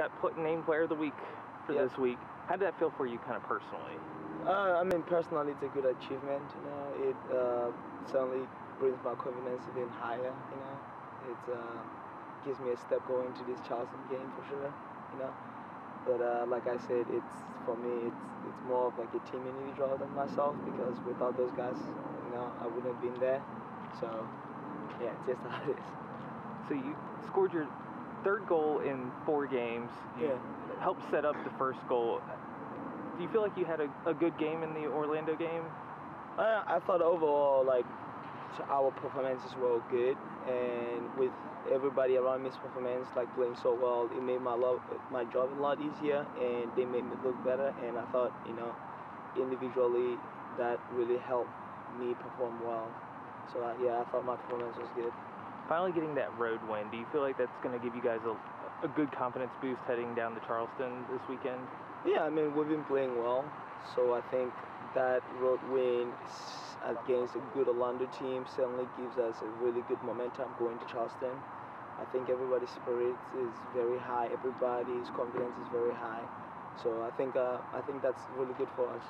got put named Player of the Week for Yep. this week. How did that feel for you, kind of personally? Uh, I mean, personally, it's a good achievement. You know, it uh, certainly brings my confidence even higher. You know, it uh, gives me a step going to this Charleston game for sure. You know, but uh, like I said, it's for me, it's it's more of like a team individual than myself because without those guys, you know, I wouldn't have been there. So yeah, it's just how it is. So you scored your third goal in four games. Yeah. helped set up the first goal. Do you feel like you had a, a good game in the Orlando game? Uh, I thought overall, like, our performances were good, and with everybody around me's performance, like playing so well, it made my love, my job a lot easier, and they made me look better. And I thought, you know, individually, that really helped me perform well. So uh, yeah, I thought my performance was good. Finally getting that road win, do you feel like that's going to give you guys a, a good confidence boost heading down to Charleston this weekend? Yeah, I mean, we've been playing well, so I think that road win against a good Orlando team certainly gives us a really good momentum going to Charleston. I think everybody's spirit is very high, everybody's confidence is very high. So I think uh, I think that's really good for us.